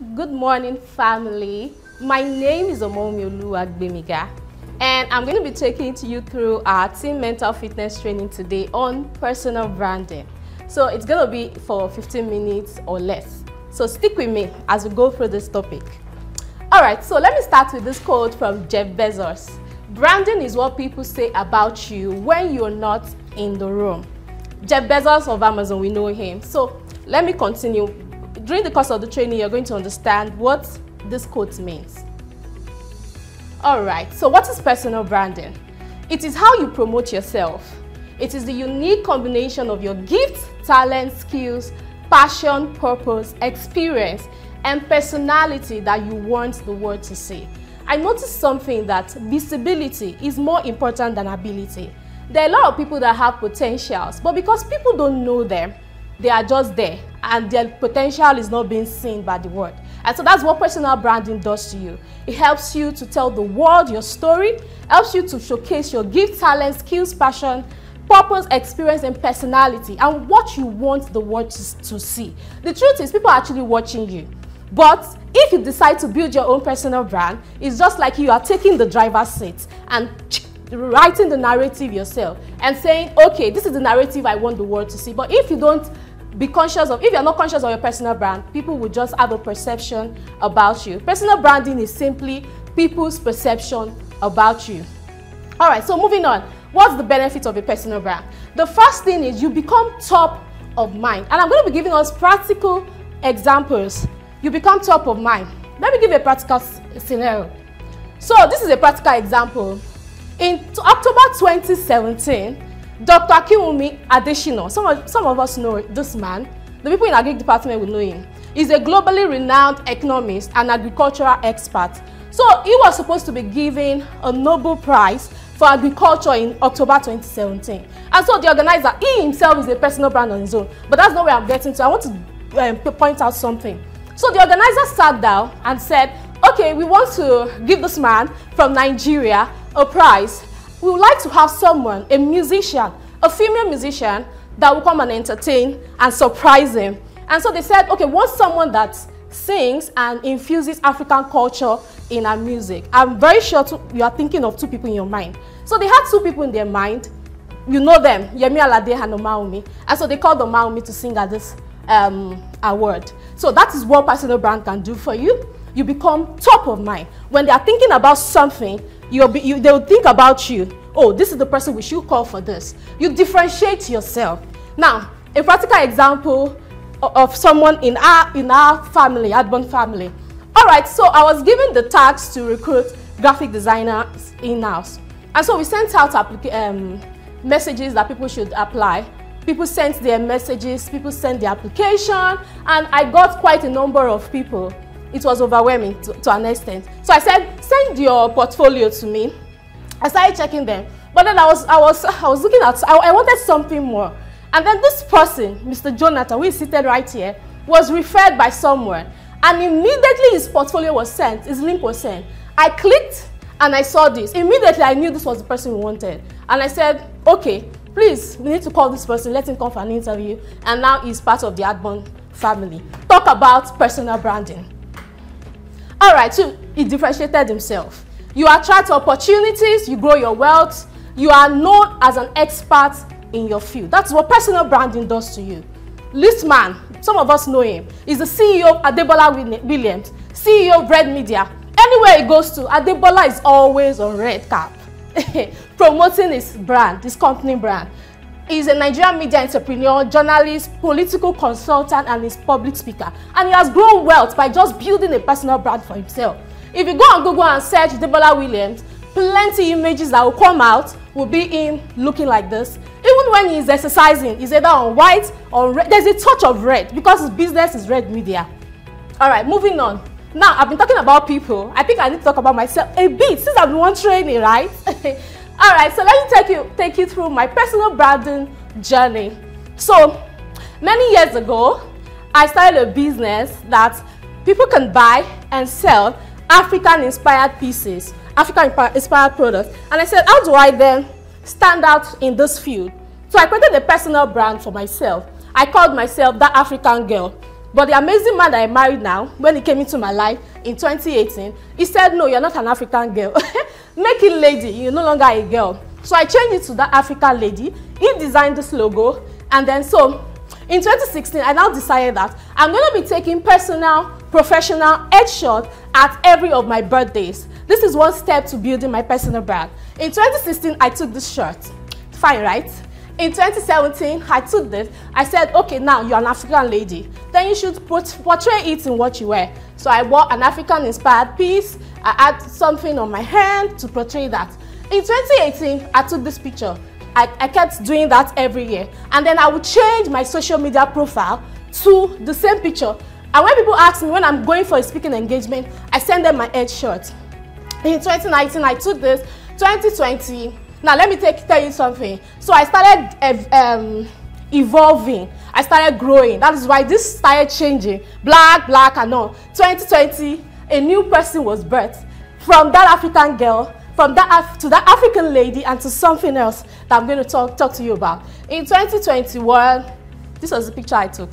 Good morning, family. My name is Omowunmi Oluwagbemiga, and I'm going to be taking you through our team mental fitness training today on personal branding. So it's going to be for 15 minutes or less. So stick with me as we go through this topic. All right, so let me start with this quote from Jeff Bezos. Branding is what people say about you when you're not in the room. Jeff Bezos of Amazon, we know him. So let me continue. During the course of the training, you're going to understand what this quote means. All right, so what is personal branding? It is how you promote yourself. It is the unique combination of your gifts, talents, skills, passion, purpose, experience, and personality that you want the world to see. I noticed something that visibility is more important than ability. There are a lot of people that have potentials, but because people don't know them, they are just there and their potential is not being seen by the world. And so that's what personal branding does to you. It helps you to tell the world your story, helps you to showcase your gift, talent, skills, passion, purpose, experience, and personality, and what you want the world to, to see. The truth is, people are actually watching you. But if you decide to build your own personal brand, it's just like you are taking the driver's seat and writing the narrative yourself and saying, okay, this is the narrative I want the world to see. But if you don't be conscious of, if you're not conscious of your personal brand, people will just have a perception about you. Personal branding is simply people's perception about you. All right, so moving on. What's the benefit of a personal brand? The first thing is you become top of mind. And I'm going to be giving us practical examples. You become top of mind. Let me give a practical scenario. So this is a practical example. In October 2017, Dr. Akinwumi Adesina, some of, some of us know this man. The people in agric department will know him. He's a globally renowned economist and agricultural expert. So he was supposed to be given a Nobel Prize for agriculture in October 2017. And so the organizer, he himself is a personal brand on his own. But that's not where I'm getting to. I want to um, point out something. So the organizer sat down and said, okay, we want to give this man from Nigeria a prize. We would like to have someone, a musician, a female musician, that will come and entertain and surprise him. And so they said, okay, want someone that sings and infuses African culture in our music. I'm very sure to, you are thinking of two people in your mind. So they had two people in their mind. You know them, Yemi Alade and Omawumi. And so they called Omawumi to sing at this um, award. So that is what personal brand can do for you. You become top of mind. When they are thinking about something, you'll be, you, they'll think about you. Oh, this is the person we should call for this. You differentiate yourself. Now, a practical example of someone in our, in our family, Adbond family. All right, so I was given the task to recruit graphic designers in-house. And so we sent out um, messages that people should apply. People sent their messages, people sent their application, and I got quite a number of people. It was overwhelming to, to an extent. So I said, send your portfolio to me. I started checking them. But then I was, I was, I was looking at, I, I wanted something more. And then this person, Mr. Jonathan, who is seated right here, was referred by someone. And immediately his portfolio was sent, his link was sent. I clicked and I saw this. Immediately I knew this was the person we wanted. And I said, okay, please, we need to call this person, let him come for an interview. And now he's part of the Adbond family. Talk about personal branding. All right, so he differentiated himself. You attract opportunities, you grow your wealth, you are known as an expert in your field. That's what personal branding does to you. This man, some of us know him, is the CEO of Adebola Williams, CEO of Red Media. Anywhere he goes to, Adebola is always on red cap, promoting his brand, his company brand. He's a Nigerian media entrepreneur, journalist, political consultant, and he's public speaker. And he has grown wealth by just building a personal brand for himself. If you go on Google and search Adebola Williams, plenty images that will come out will be him looking like this. Even when he's exercising, he's either on white or red. There's a touch of red because his business is red media. All right, moving on. Now, I've been talking about people. I think I need to talk about myself a bit since I've been one training, right? All right, so let me take you, take you through my personal branding journey. So, many years ago, I started a business that people can buy and sell African-inspired pieces, African-inspired products. And I said, how do I then stand out in this field? So I created a personal brand for myself. I called myself that African girl. But the amazing man that I married now, when he came into my life in 2018, he said, no, you're not an African girl. Make it lady, you're no longer a girl. So I changed it to that African lady. He designed this logo. And then so in 2016, I now decided that I'm going to be taking personal, professional headshot at every of my birthdays. This is one step to building my personal brand. In 2016, I took this shirt. Fine, right? In 2017, I took this. I said, okay, now you're an African lady. Then you should portray it in what you wear. So I wore an African-inspired piece. I add something on my hand to portray that. In 2018, I took this picture. I, I kept doing that every year. And then I would change my social media profile to the same picture. And when people ask me when I'm going for a speaking engagement, I send them my headshot. In 2019, I took this. 2020, now let me take, tell you something. So I started um, evolving. I started growing. That is why this started changing. Black, black and all. 2020, a new person was birthed. From that African girl, from that Af to that African lady and to something else that I'm going to talk, talk to you about. In 2021, this was the picture I took.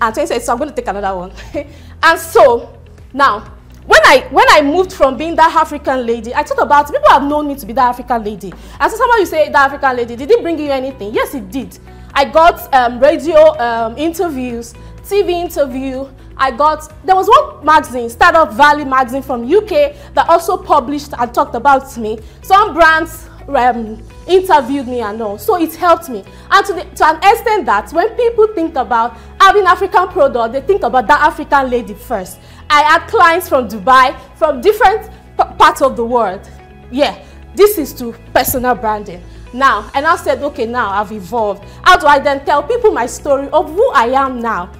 And 2020, so I'm going to take another one. and so, now, when I when I moved from being that African lady, I thought about people have known me to be that African lady. And so somebody say that African lady, did it bring you anything? Yes, it did. I got um, radio um, interviews, TV interview. I got there was one magazine, Startup Valley magazine from UK that also published and talked about me. Some brands um, interviewed me and all, so it helped me. And to, the, to an extent that when people think about having African product, they think about that African lady first. I had clients from Dubai, from different parts of the world. Yeah, this is to personal branding. Now, and I said, okay, now I've evolved. How do I then tell people my story of who I am now?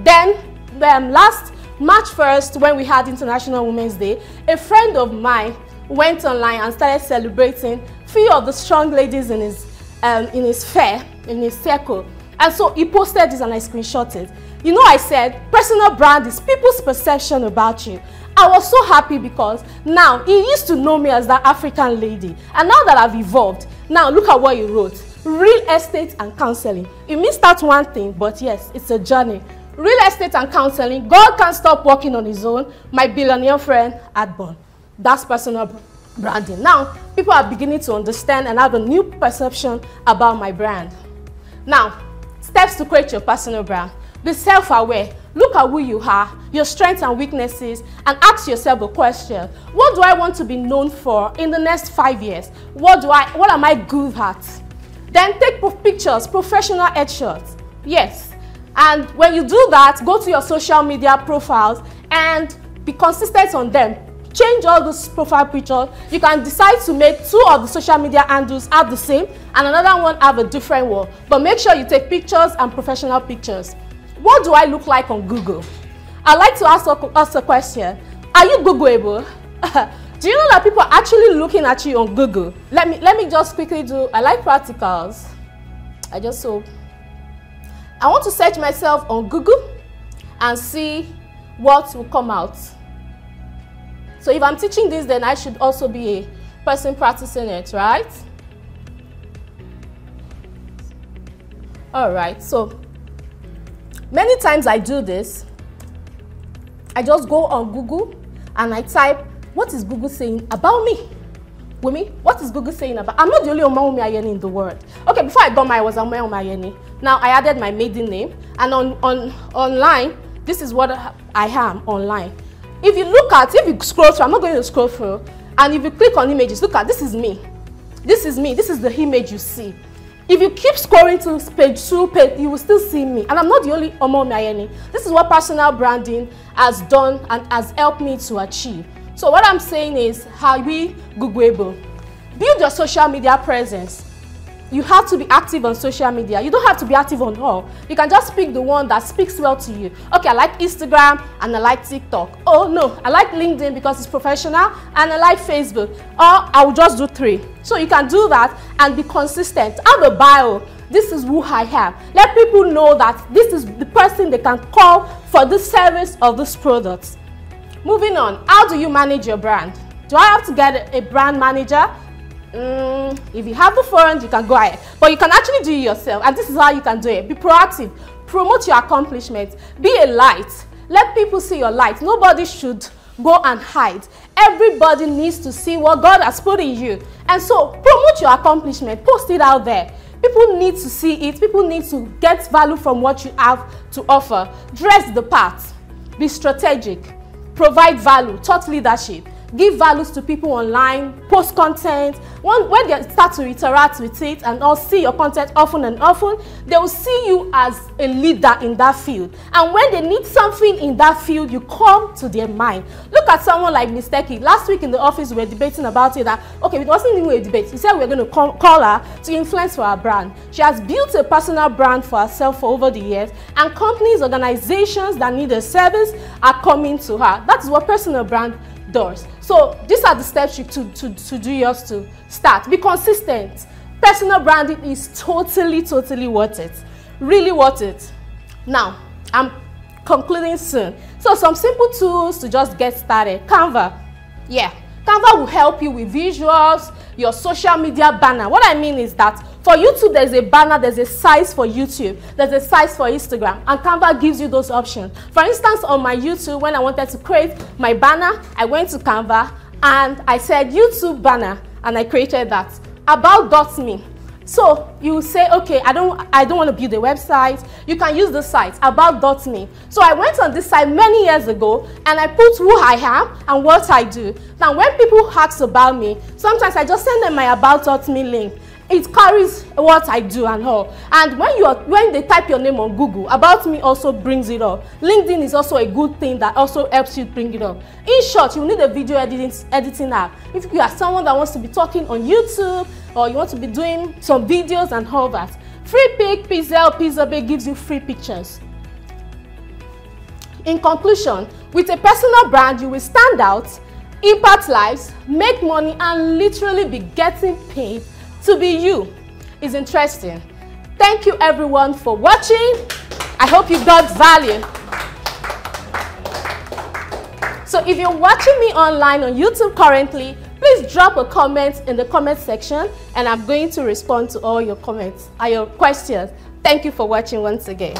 Then, um, last March 1st, when we had International Women's Day, a friend of mine went online and started celebrating few of the strong ladies in his, um, in his fair, in his circle. And so he posted this and I screenshotted. You know, I said personal brand is people's perception about you. I was so happy because now he used to know me as that African lady. And now that I've evolved, now look at what he wrote. Real estate and counseling. It means that one thing, but yes, it's a journey. Real estate and counseling, God can't stop working on his own. My billionaire friend, Adbon. That's personal branding. Now, people are beginning to understand and have a new perception about my brand. Now, steps to create your personal brand. Be self-aware. Look at who you are, your strengths and weaknesses, and ask yourself a question. What do I want to be known for in the next five years? What, do I, what am I good at? Then take pictures, professional headshots. Yes. And when you do that, go to your social media profiles and be consistent on them. Change all those profile pictures. You can decide to make two of the social media handles have the same and another one have a different one. But make sure you take pictures and professional pictures. What do I look like on Google? I like to ask, ask a question. Are you Googleable? do you know that people are actually looking at you on Google? Let me, let me just quickly do, I like practicals. I just so, I want to search myself on Google and see what will come out. So if I'm teaching this, then I should also be a person practicing it, right? All right, so Many times I do this. I just go on Google and I type, what is Google saying about me? Wumi, what is Google saying about? I'm not the only Omowunmi Ayeni in the world. Okay, before I got my, I was Omowunmi Ayeni. Now I added my maiden name, and on, on online, this is what I am online. If you look at, if you scroll through, I'm not going to scroll through, and if you click on images, look at this is me. This is me. This is the image you see. If you keep scrolling to page two, page, you will still see me. And I'm not the only Omo Mayeni. This is what personal branding has done and has helped me to achieve. So what I'm saying is, how we Googleable. Build your social media presence you have to be active on social media. You don't have to be active on all. You can just pick the one that speaks well to you. Okay, I like Instagram and I like TikTok. Oh no, I like LinkedIn because it's professional and I like Facebook. Or I will just do three. So you can do that and be consistent. Have a bio. This is who I am. Let people know that this is the person they can call for this service or this product. Moving on, how do you manage your brand? Do I have to get a brand manager? Mm, if you have the funds, you can go ahead. But you can actually do it yourself. And this is how you can do it. Be proactive. promote your accomplishments. Be a light. Let people see your light. Nobody should go and hide. Everybody needs to see what God has put in you. And so promote your accomplishment. Post it out there. People need to see it. People need to get value from what you have to offer. Dress the part. Be strategic. Provide value. Thought leadership give values to people online, post content. When, when they start to interact with it and all see your content often and often, they will see you as a leader in that field. And when they need something in that field, you come to their mind. Look at someone like Miss Techie. Last week in the office, we were debating about it that, okay, it wasn't even a debate. He said we are going to call, her to influence for our brand. She has built a personal brand for herself for over the years, and companies, organizations that need a service are coming to her. That is what personal brand does. So these are the steps you to, to, to do yours to start. Be consistent. Personal branding is totally, totally worth it. Really worth it. Now, I'm concluding soon. So some simple tools to just get started. Canva. Yeah, Canva will help you with visuals, your social media banner. What I mean is that for YouTube, there's a banner, there's a size for YouTube, there's a size for Instagram, and Canva gives you those options. For instance, on my YouTube, when I wanted to create my banner, I went to Canva and I said YouTube banner, and I created that. About.me. So you say, okay, I don't, I don't want to build a website. You can use the site, about.me. So I went on this site many years ago and I put who I am and what I do. Now when people ask about me, sometimes I just send them my about.me link it carries what I do and all. And when you are, when they type your name on Google, About Me also brings it up. LinkedIn is also a good thing that also helps you bring it up. In short, you need a video editing, editing app. If you are someone that wants to be talking on YouTube or you want to be doing some videos and all that, Freepik, Pexels, Pixabay gives you free pictures. In conclusion, with a personal brand, you will stand out, impact lives, make money, and literally be getting paid to be you is interesting. Thank you everyone for watching. I hope you got value. So if you're watching me online on YouTube currently, please drop a comment in the comment section and I'm going to respond to all your comments and your questions. Thank you for watching once again.